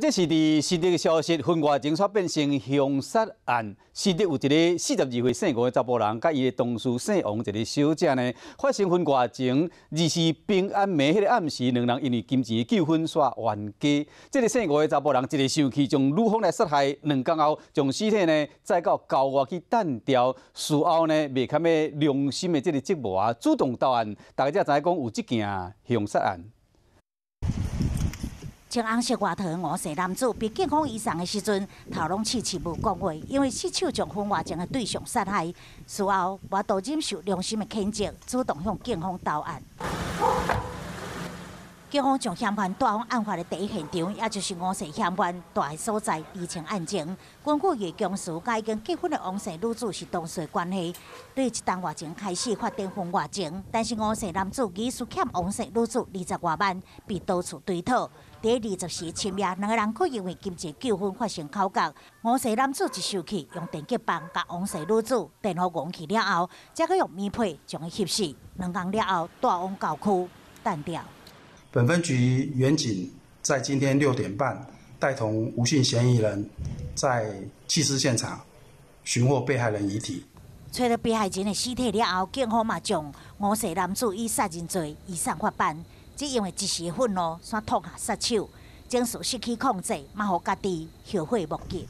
这是伫新竹的消息，婚外情煞变成凶杀案。新竹有一个四十二岁姓吴的查甫人，甲伊的同事姓王一个小姐呢，发生婚外情，二是平安暝迄个暗时，两人因为金钱纠纷煞冤家。这个姓吴的查甫人，一个生气将女方来杀害，两天后将尸体呢再到郊外去弹掉。事后呢，未堪的良心的这个折磨啊，主动到案，大家才知讲有这件凶杀案。穿红色外套的五岁男子被警方移送的时阵，头拢迟迟无讲话，因为失手将婚外情的对象杀害。事后，我都忍受良心的谴责，主动向警方投案。警方将嫌犯带往案发的第一现场，也就是五岁嫌犯住的所在，厘清案情。根据叶公司甲已经结婚的王姓女子是同事关系，对一段外情开始发展婚外情，但是五岁男子疑似欠王姓女子二十外万，被到处追讨。第二十时深夜，两个人可因为金钱纠纷发生口角，五岁男子一受气，用电击棒甲王姓女子电话关去了后，再去用棉被将伊挟死，两天了后带往郊区弹掉。本分局员警在今天六点半，带同无姓嫌疑人，在弃尸现场寻获被害人遗体。找到被害人的尸体了后，警方嘛将五岁男子以杀人罪移送法办，只因为一时愤怒，煞痛下杀手，将事失去控制，嘛互家己后悔莫及。